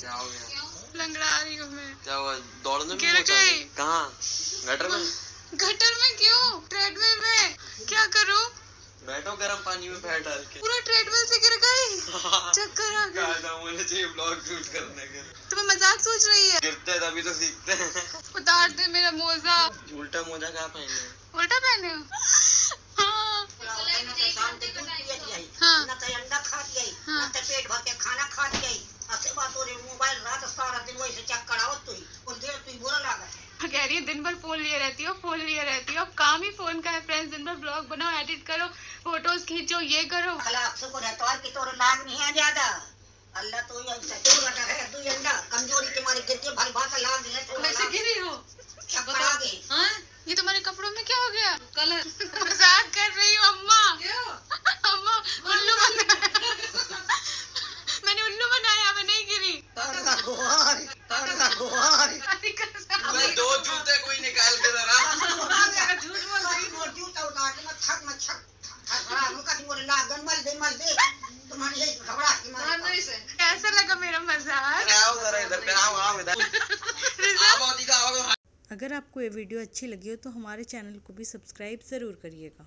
क्या हो गया लंगड़ा रही हूँ मैं। क्या हुआ दौड़ने में गिर गई। कहाँ? गटर में? गटर में क्यों? ट्रेडमिल में। क्या करूँ? बैठो गर्म पानी में पैर डाल के। पूरा ट्रेडमिल से गिर गई? चक्कर आ गया। था मुझे चाहिए ब्लॉग शूट करने के तुम्हें मज़ाक सोच रही है? गिरते हैं तभी तो सीखते हैं। उतार दे मेरा मोजा। उल्टा मोजा कहाँ पहने उल्टा पहने हो? हाँ। हाँ। न अंडा खा दियाई हाँ। न पेट भर के खाना खा दियाई रही है दिन भर फ़ोन लिए रहती हो फ़ोन लिए रहती हो। काम ही फ़ोन का है फ्रेंड्स दिन भर ब्लॉग बनाओ एडिट करो फ़ोटोज़ खींचो ये करो। है ज़्यादा। अल्लाह तो तू है तू कमज़ोरी तुम्हारी मारे भाई लाग है तो गिरी हो। हाँ? ये तुम्हारे कपड़ों में क्या हो गया? कलर मज़ाक कर रही हूँ अम्मा अम्मा उल्लू बना मैंने उल्लू बनाया मैं नहीं गिरी तड़का गोहार तड़का गोहार अरे कसम। मैं दो जूते कोई निकाल के जरा झूठ बोल रही मोर जूता उतार के मत थक मत छक खड़ा मुका दी मोरे लागन दे तुम्हारी ये घबरा के मारे कैसा लगा मेरा मज़ाक? आओ जरा इधर पे आओ आओ इधर। रिज़ल्ट? आओ दिखाओ अगर आपको ये वीडियो अच्छी लगी हो तो हमारे चैनल को भी सब्सक्राइब ज़रूर करिएगा।